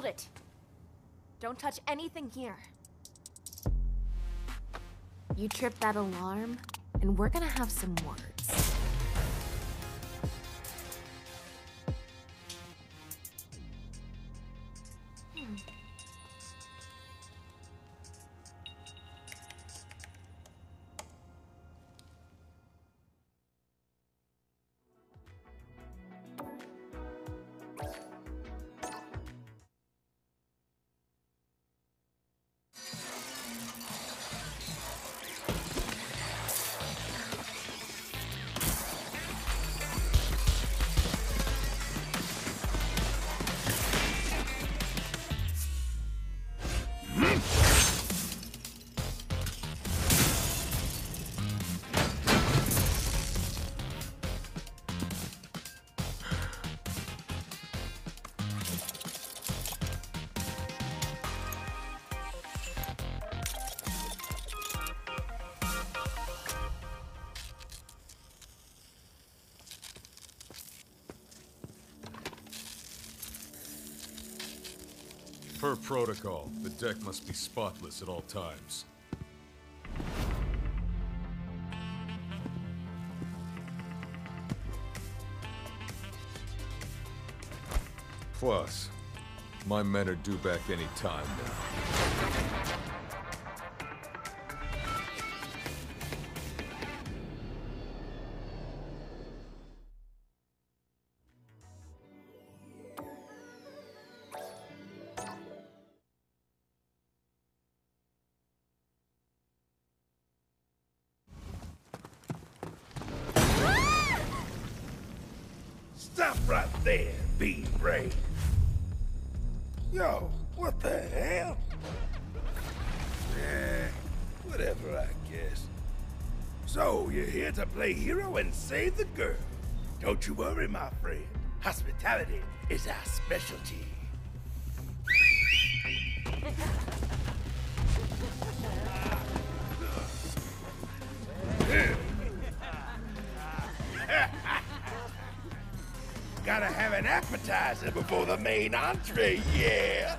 Hold it. Don't touch anything here. You tripped that alarm, and we're gonna have some words. Per protocol, the deck must be spotless at all times. Plus, my men are due back any time now. Stop right there, be brave. Yo, what the hell? Eh, whatever, I guess. So, you're here to play hero and save the girl. Don't you worry, my friend. Hospitality is our specialty. Gotta have an appetizer before the main entree, yeah?